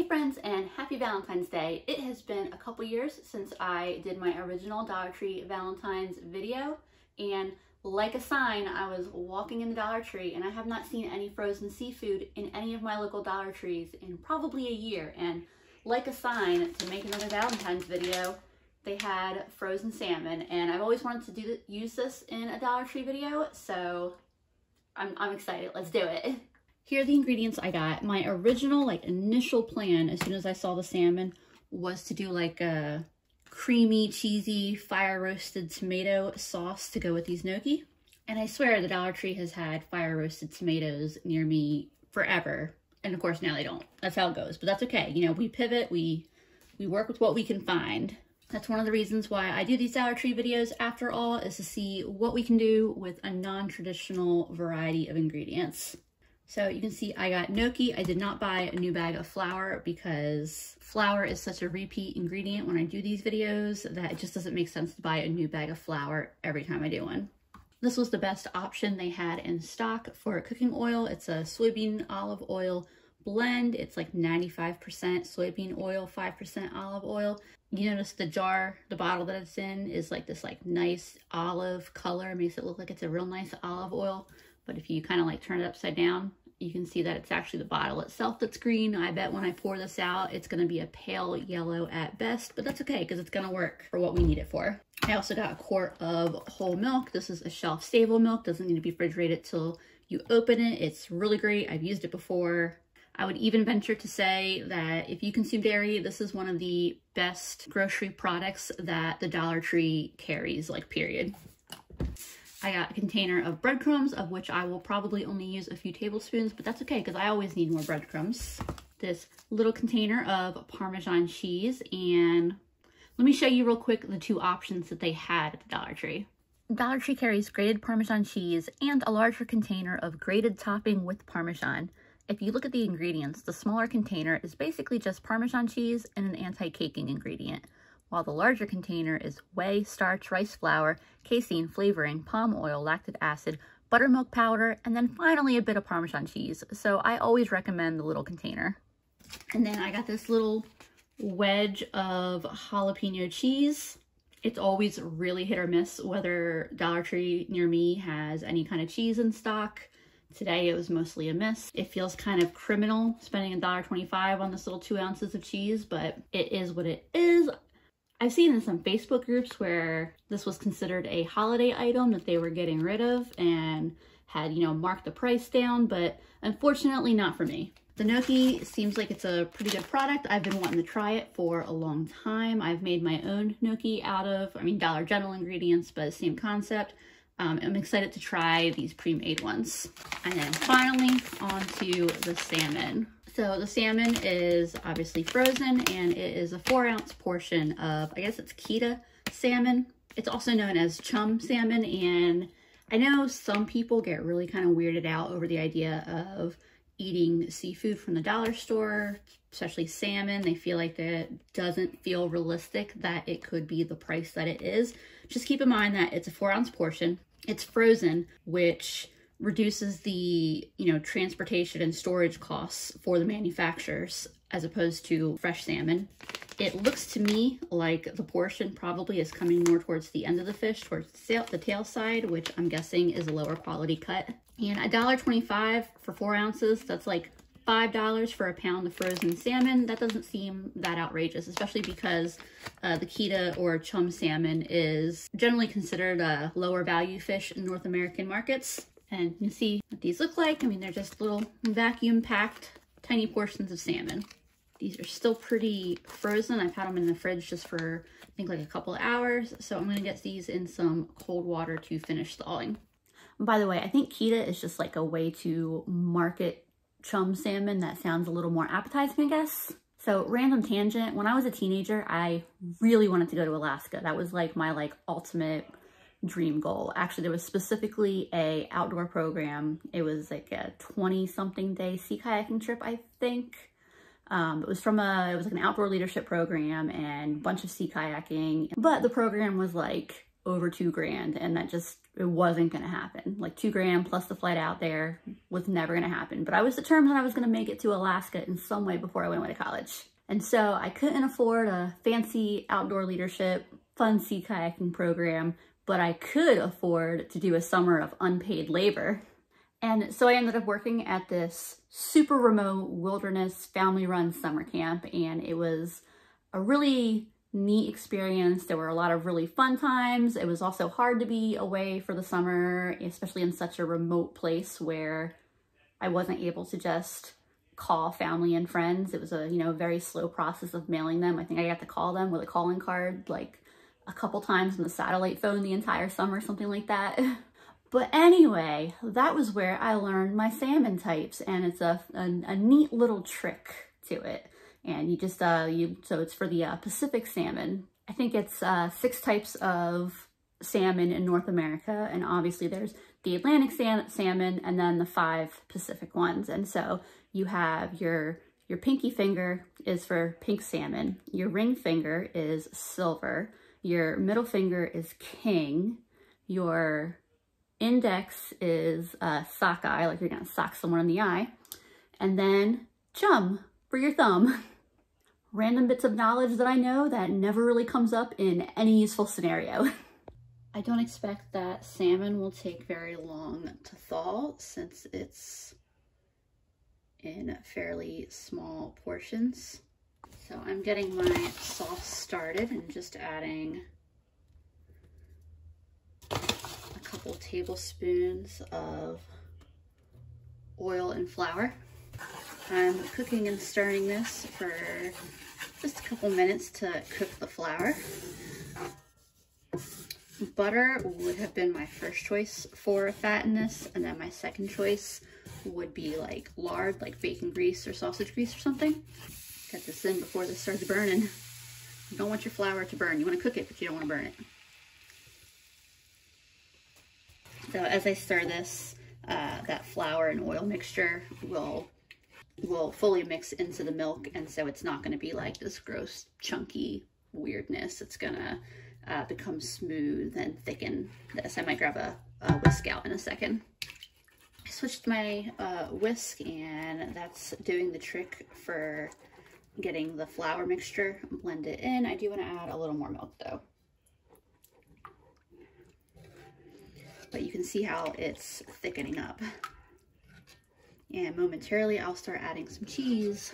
Hey friends and happy Valentine's Day. It has been a couple years since I did my original Dollar Tree Valentine's video and like a sign I was walking in the Dollar Tree and I have not seen any frozen seafood in any of my local Dollar Trees in probably a year and like a sign to make another Valentine's video they had frozen salmon and I've always wanted to do use this in a Dollar Tree video so I'm, I'm excited let's do it here are the ingredients I got. My original, like, initial plan, as soon as I saw the salmon, was to do, like, a creamy, cheesy, fire-roasted tomato sauce to go with these gnocchi. And I swear the Dollar Tree has had fire-roasted tomatoes near me forever. And, of course, now they don't. That's how it goes. But that's okay. You know, we pivot. We, we work with what we can find. That's one of the reasons why I do these Dollar Tree videos, after all, is to see what we can do with a non-traditional variety of ingredients. So you can see I got gnocchi. I did not buy a new bag of flour because flour is such a repeat ingredient when I do these videos that it just doesn't make sense to buy a new bag of flour every time I do one. This was the best option they had in stock for cooking oil. It's a soybean olive oil blend. It's like 95% soybean oil, 5% olive oil. You notice the jar, the bottle that it's in is like this like nice olive color. Makes it look like it's a real nice olive oil. But if you kind of like turn it upside down, you can see that it's actually the bottle itself that's green. I bet when I pour this out, it's gonna be a pale yellow at best, but that's okay because it's gonna work for what we need it for. I also got a quart of whole milk. This is a shelf stable milk, doesn't need to be refrigerated till you open it. It's really great. I've used it before. I would even venture to say that if you consume dairy, this is one of the best grocery products that the Dollar Tree carries, like period. I got a container of breadcrumbs, of which I will probably only use a few tablespoons, but that's okay because I always need more breadcrumbs. This little container of Parmesan cheese, and let me show you real quick the two options that they had at the Dollar Tree. Dollar Tree carries grated Parmesan cheese and a larger container of grated topping with Parmesan. If you look at the ingredients, the smaller container is basically just Parmesan cheese and an anti-caking ingredient while the larger container is whey, starch, rice flour, casein, flavoring, palm oil, lactic acid, buttermilk powder, and then finally a bit of Parmesan cheese. So I always recommend the little container. And then I got this little wedge of jalapeno cheese. It's always really hit or miss whether Dollar Tree near me has any kind of cheese in stock. Today it was mostly a miss. It feels kind of criminal spending $1.25 on this little two ounces of cheese, but it is what it is. I've seen in some Facebook groups where this was considered a holiday item that they were getting rid of and had, you know, marked the price down, but unfortunately not for me. The gnocchi seems like it's a pretty good product. I've been wanting to try it for a long time. I've made my own gnocchi out of, I mean, Dollar General ingredients, but same concept. Um, I'm excited to try these pre-made ones. And then finally, onto the salmon. So the salmon is obviously frozen and it is a four ounce portion of, I guess it's Keta salmon. It's also known as chum salmon and I know some people get really kind of weirded out over the idea of eating seafood from the dollar store, especially salmon. They feel like that doesn't feel realistic that it could be the price that it is. Just keep in mind that it's a four ounce portion. It's frozen, which reduces the, you know, transportation and storage costs for the manufacturers as opposed to fresh salmon. It looks to me like the portion probably is coming more towards the end of the fish, towards the tail side, which I'm guessing is a lower quality cut. And $1.25 for four ounces, that's like $5 for a pound of frozen salmon. That doesn't seem that outrageous, especially because uh, the Keta or chum salmon is generally considered a lower value fish in North American markets. And you can see what these look like. I mean, they're just little vacuum packed tiny portions of salmon. These are still pretty frozen. I've had them in the fridge just for, I think like a couple of hours. So I'm gonna get these in some cold water to finish thawing. By the way, I think Keta is just like a way to market chum salmon that sounds a little more appetizing, I guess. So random tangent, when I was a teenager, I really wanted to go to Alaska. That was like my like ultimate dream goal. Actually, there was specifically a outdoor program. It was like a 20 something day sea kayaking trip, I think. Um, it was from a, it was like an outdoor leadership program and a bunch of sea kayaking. But the program was like over two grand and that just it wasn't going to happen like two grand plus the flight out there was never going to happen but i was determined i was going to make it to alaska in some way before i went away to college and so i couldn't afford a fancy outdoor leadership fun sea kayaking program but i could afford to do a summer of unpaid labor and so i ended up working at this super remote wilderness family run summer camp and it was a really neat experience. There were a lot of really fun times. It was also hard to be away for the summer, especially in such a remote place where I wasn't able to just call family and friends. It was a, you know, very slow process of mailing them. I think I got to call them with a calling card like a couple times on the satellite phone the entire summer, something like that. But anyway, that was where I learned my salmon types and it's a, a, a neat little trick to it and you just, uh, you so it's for the uh, Pacific salmon. I think it's uh, six types of salmon in North America, and obviously there's the Atlantic sal salmon and then the five Pacific ones. And so you have your your pinky finger is for pink salmon, your ring finger is silver, your middle finger is king, your index is uh, sockeye, like you're gonna sock someone in the eye, and then chum for your thumb. Random bits of knowledge that I know that never really comes up in any useful scenario. I don't expect that salmon will take very long to thaw since it's in fairly small portions. So I'm getting my sauce started and just adding a couple tablespoons of oil and flour. I'm cooking and stirring this for just a couple minutes to cook the flour. Butter would have been my first choice for fat in this, and then my second choice would be like lard, like bacon grease or sausage grease or something. Get this in before this starts burning. You don't want your flour to burn. You want to cook it, but you don't want to burn it. So as I stir this, uh, that flour and oil mixture will will fully mix into the milk and so it's not going to be like this gross chunky weirdness. It's going to uh, become smooth and thicken this. I might grab a, a whisk out in a second. I switched my uh, whisk and that's doing the trick for getting the flour mixture blended in. I do want to add a little more milk though. But you can see how it's thickening up. And momentarily I'll start adding some cheese.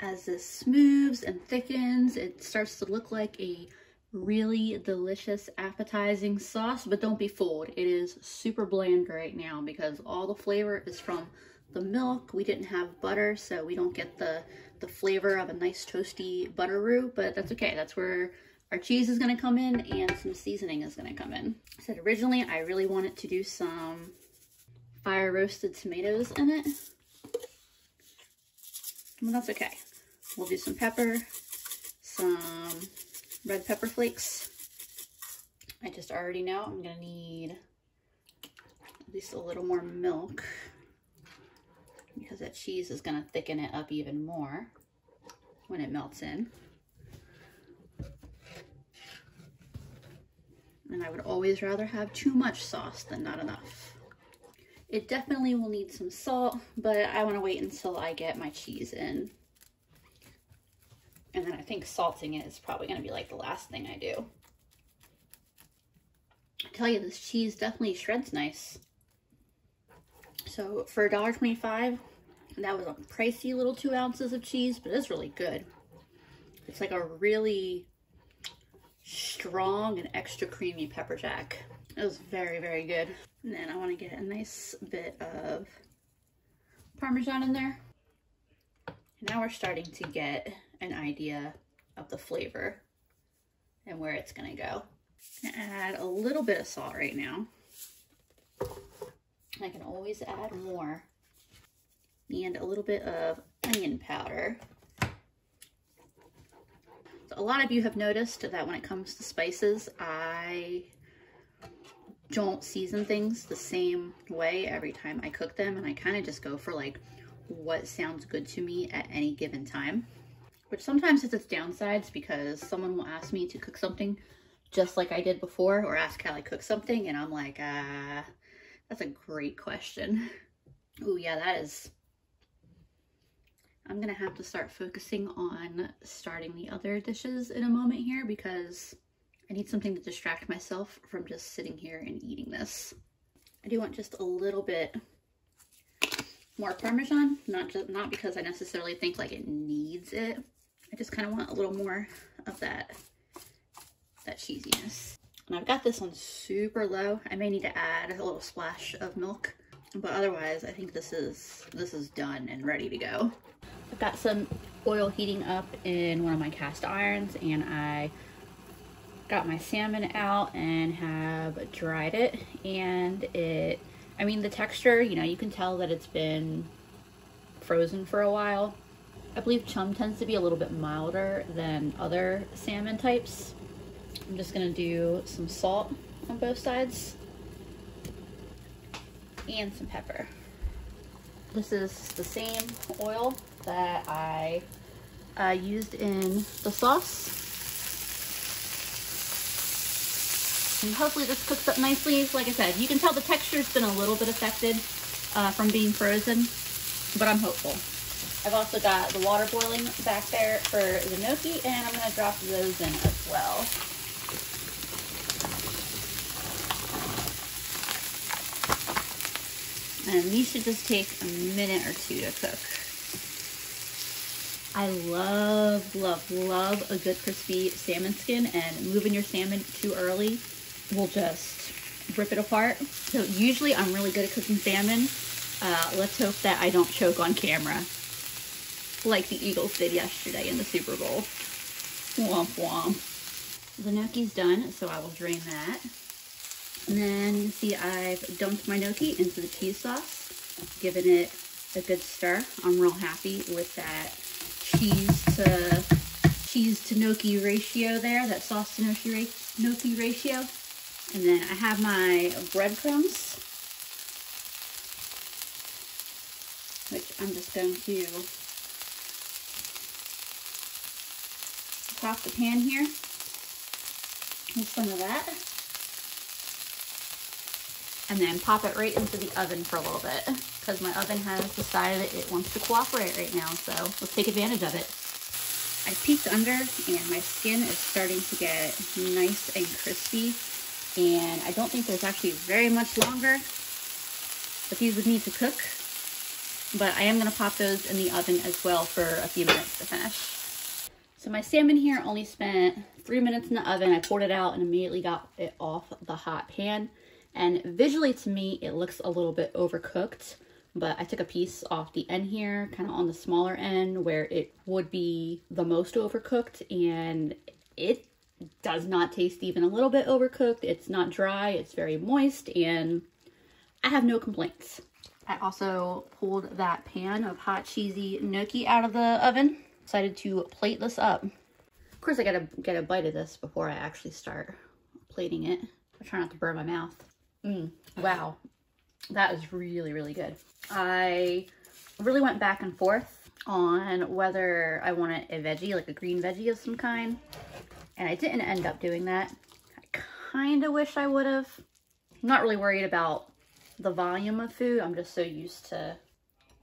As this smooths and thickens, it starts to look like a really delicious appetizing sauce, but don't be fooled. It is super bland right now because all the flavor is from the milk. We didn't have butter, so we don't get the, the flavor of a nice toasty butter roux, but that's okay. That's where our cheese is gonna come in and some seasoning is gonna come in. I said originally I really wanted to do some fire roasted tomatoes in it. Well, that's okay. We'll do some pepper, some red pepper flakes. I just already know I'm gonna need at least a little more milk cheese is gonna thicken it up even more when it melts in. And I would always rather have too much sauce than not enough. It definitely will need some salt, but I want to wait until I get my cheese in. And then I think salting it is probably going to be like the last thing I do. I tell you, this cheese definitely shreds nice. So for $1.25, that was a pricey little two ounces of cheese, but it's really good. It's like a really strong and extra creamy pepper jack. It was very, very good. And then I want to get a nice bit of Parmesan in there. Now we're starting to get an idea of the flavor and where it's going to go. I'm to add a little bit of salt right now. I can always add more. And a little bit of onion powder. So a lot of you have noticed that when it comes to spices, I don't season things the same way every time I cook them and I kind of just go for like what sounds good to me at any given time. which sometimes has its downsides because someone will ask me to cook something just like I did before or ask how I cook something and I'm like, uh, that's a great question. Oh yeah, that is, I'm gonna have to start focusing on starting the other dishes in a moment here because I need something to distract myself from just sitting here and eating this. I do want just a little bit more Parmesan, not just not because I necessarily think like it needs it. I just kind of want a little more of that, that cheesiness. And I've got this on super low. I may need to add a little splash of milk, but otherwise I think this is, this is done and ready to go. I've got some oil heating up in one of my cast irons and I got my salmon out and have dried it and it I mean the texture you know you can tell that it's been frozen for a while. I believe chum tends to be a little bit milder than other salmon types. I'm just gonna do some salt on both sides and some pepper. This is the same oil that I uh, used in the sauce And hopefully this cooks up nicely. Like I said, you can tell the texture's been a little bit affected uh, from being frozen, but I'm hopeful. I've also got the water boiling back there for the gnocchi, and I'm to drop those in as well. And these should just take a minute or two to cook. I love, love, love a good crispy salmon skin and moving your salmon too early will just rip it apart. So usually I'm really good at cooking salmon. Uh, let's hope that I don't choke on camera like the Eagles did yesterday in the Super Bowl. Womp womp. The gnocchi's done, so I will drain that. And then you see I've dumped my gnocchi into the cheese sauce, given it a good stir. I'm real happy with that cheese to cheese to gnocchi ratio there, that sauce to gnocchi, ratio. And then I have my breadcrumbs, which I'm just going to top the pan here with some of that. And then pop it right into the oven for a little bit because my oven has decided it wants to cooperate right now. So let's take advantage of it. I peeked under and my skin is starting to get nice and crispy and I don't think there's actually very much longer that these would need to cook. But I am going to pop those in the oven as well for a few minutes to finish. So my salmon here only spent three minutes in the oven. I poured it out and immediately got it off the hot pan. And visually to me, it looks a little bit overcooked. But I took a piece off the end here, kind of on the smaller end where it would be the most overcooked. And it does not taste even a little bit overcooked. It's not dry, it's very moist, and I have no complaints. I also pulled that pan of hot cheesy gnocchi out of the oven. Decided to plate this up. Of course, I gotta get a bite of this before I actually start plating it. I try not to burn my mouth. Mm, wow, that is really, really good. I really went back and forth on whether I wanted a veggie, like a green veggie of some kind, and I didn't end up doing that. I kind of wish I would have. I'm not really worried about the volume of food. I'm just so used to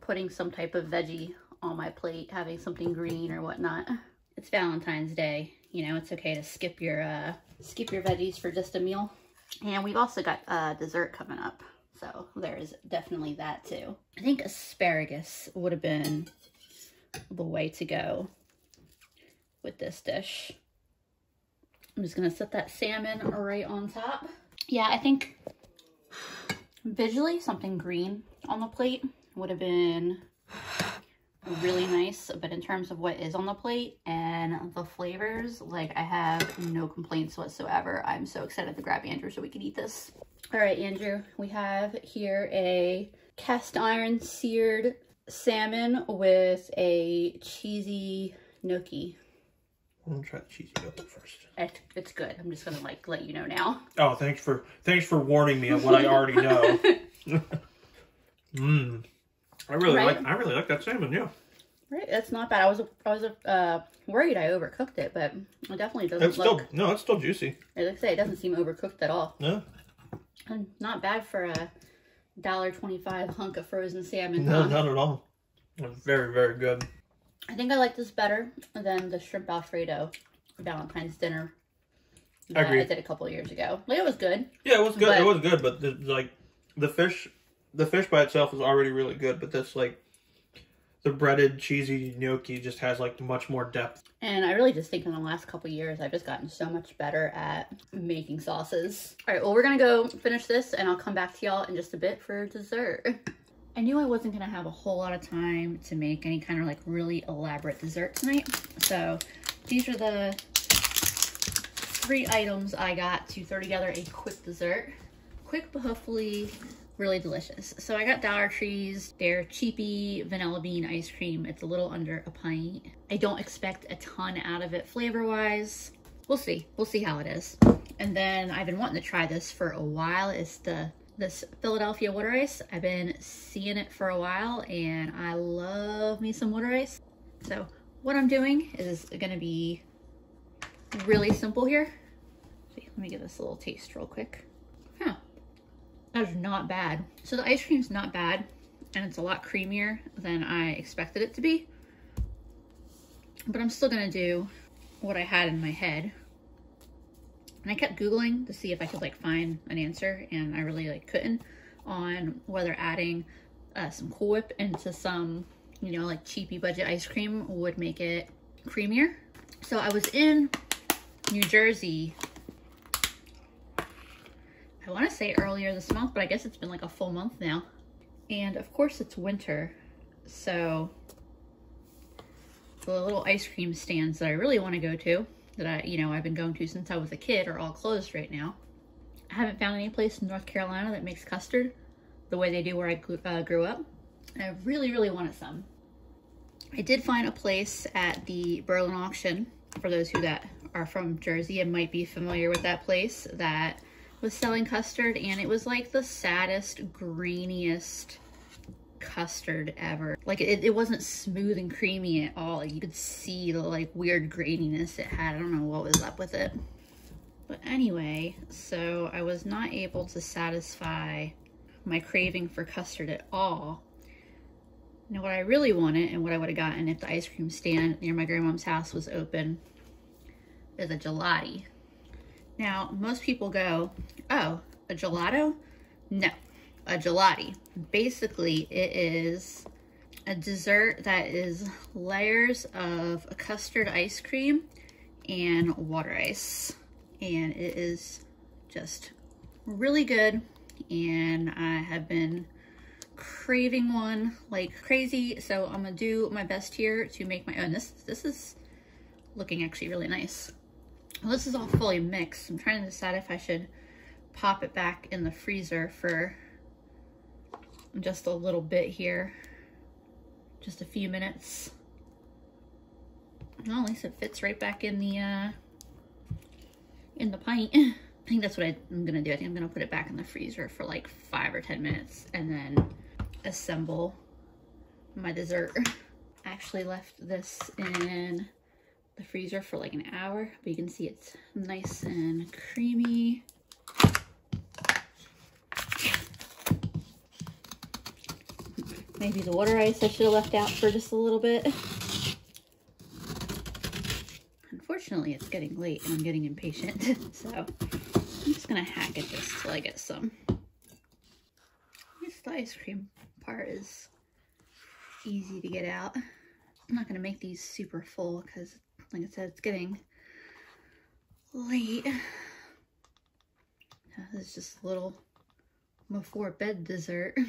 putting some type of veggie on my plate, having something green or whatnot. It's Valentine's Day. You know, it's okay to skip your uh, skip your veggies for just a meal. And we've also got uh, dessert coming up. So there's definitely that too. I think asparagus would have been the way to go with this dish. I'm just going to set that salmon right on top. Yeah, I think visually something green on the plate would have been really nice. But in terms of what is on the plate and the flavors, like I have no complaints whatsoever. I'm so excited to grab Andrew so we can eat this. All right, Andrew, we have here a cast iron seared salmon with a cheesy gnocchi I'm gonna try the cheesy double first. It, it's good. I'm just gonna like let you know now. Oh, thanks for thanks for warning me of what I already know. Mmm. I really right? like I really like that salmon. Yeah. Right, that's not bad. I was I was uh, worried I overcooked it, but it definitely doesn't It's look. still no, it's still juicy. Like I say, it doesn't seem overcooked at all. No, And not bad for a dollar twenty-five hunk of frozen salmon. no, huh? not at all. It's very, very good. I think I like this better than the shrimp alfredo Valentine's dinner I that I, agree. did a couple years ago. Like it was good. Yeah, it was good. But- it was good, but the, like the fish, the fish by itself is already really good. But this like the breaded cheesy gnocchi just has like much more depth. And I really just think in the last couple years, I've just gotten so much better at making sauces. All right, well, we're gonna go finish this and I'll come back to y'all in just a bit for dessert. I knew I wasn't gonna have a whole lot of time to make any kind of like really elaborate dessert tonight. So these are the three items I got to throw together a quick dessert. Quick, but hopefully really delicious. So I got Dollar Tree's their cheapy vanilla bean ice cream. It's a little under a pint. I don't expect a ton out of it flavor wise. We'll see. We'll see how it is. And then I've been wanting to try this for a while. It's the this Philadelphia water ice. I've been seeing it for a while and I love me some water ice. So what I'm doing is gonna be really simple here. See, let me give this a little taste real quick. That is not bad. So the ice cream is not bad, and it's a lot creamier than I expected it to be. But I'm still gonna do what I had in my head. And I kept Googling to see if I could like find an answer, and I really like couldn't on whether adding uh, some Cool Whip into some, you know, like cheapy budget ice cream would make it creamier. So I was in New Jersey I want to say earlier this month, but I guess it's been like a full month now. And of course it's winter, so the little ice cream stands that I really want to go to, that I, you know, I've been going to since I was a kid are all closed right now. I haven't found any place in North Carolina that makes custard the way they do where I uh, grew up. I really, really wanted some. I did find a place at the Berlin auction, for those who that are from Jersey and might be familiar with that place, that was selling custard and it was like the saddest, grainiest custard ever. Like it, it wasn't smooth and creamy at all. You could see the like weird graininess it had. I don't know what was up with it. But anyway, so I was not able to satisfy my craving for custard at all. Now what I really wanted and what I would have gotten if the ice cream stand near my grandmom's house was open is a gelati. Now, most people go, oh, a gelato? No, a gelati. Basically, it is a dessert that is layers of a custard ice cream and water ice. And it is just really good. And I have been craving one like crazy. So I'm gonna do my best here to make my own. This, this is looking actually really nice. This is all fully mixed. I'm trying to decide if I should pop it back in the freezer for just a little bit here. Just a few minutes. Well, at least it fits right back in the, uh, in the pint. I think that's what I'm gonna do. I think I'm gonna put it back in the freezer for like five or 10 minutes and then assemble my dessert. I actually left this in the freezer for like an hour, but you can see it's nice and creamy. Maybe the water ice I should have left out for just a little bit. Unfortunately, it's getting late and I'm getting impatient, so I'm just gonna hack at this till I get some. This the ice cream part is easy to get out. I'm not gonna make these super full because, like I said, it's getting late. Uh, This is just a little before bed dessert.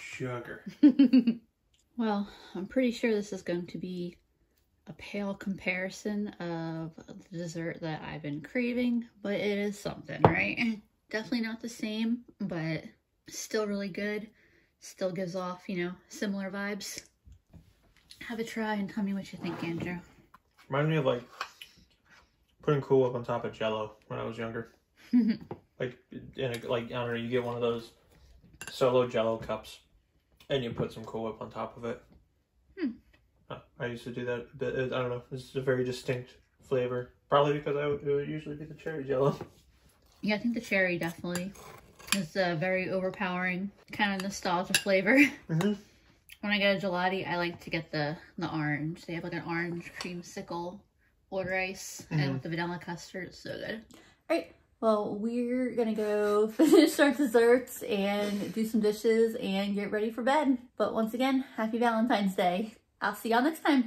Sugar. well, I'm pretty sure this is going to be a pale comparison of the dessert that I've been craving, but it is something, right? Definitely not the same, but still really good. Still gives off, you know, similar vibes. Have a try and tell me what you think, Andrew. Reminds me of like putting Cool Whip on top of Jello when I was younger. like, in a, like I don't know, you get one of those solo Jello cups, and you put some Cool Whip on top of it. Hmm. Uh, I used to do that a bit. I don't know. This is a very distinct flavor. Probably because I would, it would usually be the cherry jello. Yeah, I think the cherry definitely is a very overpowering kind of nostalgia flavor. Mm-hmm. When I get a gelati, I like to get the the orange. They have like an orange creamsicle water ice Mhm. and with the vanilla custard. It's so good. All right. Well, we're gonna go finish our desserts and do some dishes and get ready for bed. But once again, happy Valentine's Day. I'll see y'all next time.